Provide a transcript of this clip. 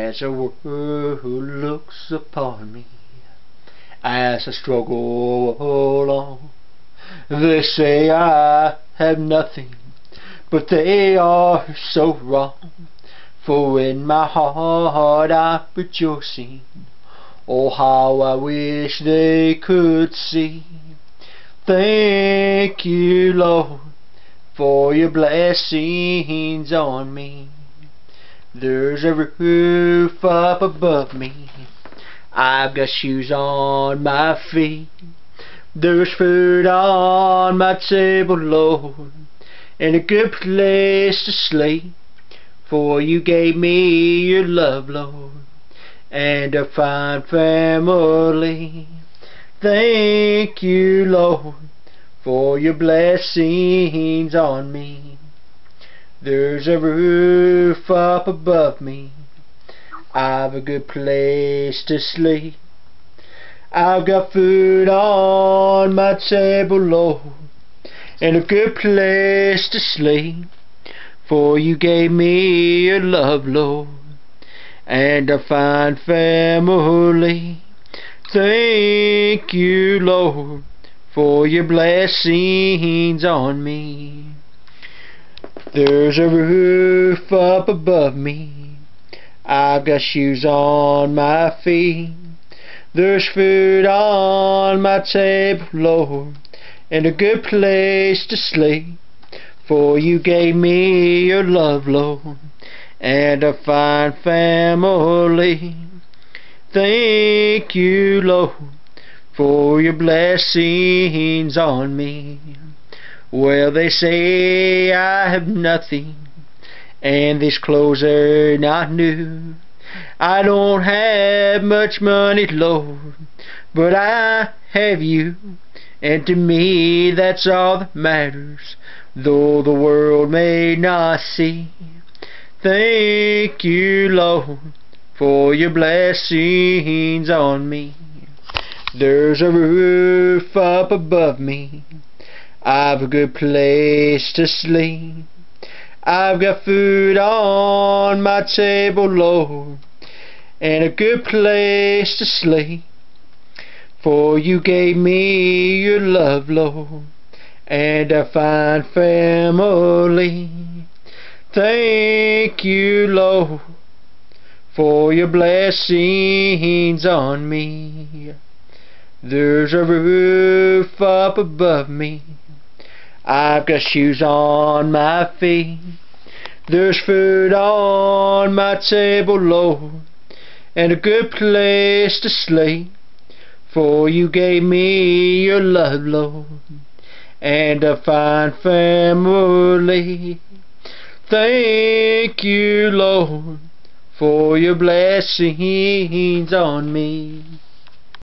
as the world looks upon me as I struggle along. They say I have nothing, but they are so wrong. For in my heart I'm rejoicing. Oh, how I wish they could see. Thank you, Lord, for your blessings on me. There's a roof up above me. I've got shoes on my feet. There's food on my table, Lord, and a good place to sleep. For you gave me your love, Lord, and a fine family. Thank you, Lord, for your blessings on me. There's a roof up above me. I've a good place to sleep. I've got food on my table, Lord, and a good place to sleep. For you gave me your love, Lord, and a fine family. Thank you, Lord, for your blessings on me. There's a roof up above me. I've got shoes on my feet. There's food on my table, Lord, and a good place to sleep. For you gave me your love, Lord, and a fine family. Thank you, Lord, for your blessings on me. Well, they say I have nothing, and these clothes are not new. I don't have much money, Lord, but I have you, and to me that's all that matters though the world may not see. Thank you, Lord, for your blessings on me. There's a roof up above me. I've a good place to sleep. I've got food on my table, Lord, and a good place to sleep. For you gave me your love, Lord and a fine family. Thank you, Lord, for your blessings on me. There's a roof up above me. I've got shoes on my feet. There's food on my table, Lord, and a good place to sleep. For you gave me your love, Lord and a fine family. Thank you, Lord, for your blessings on me.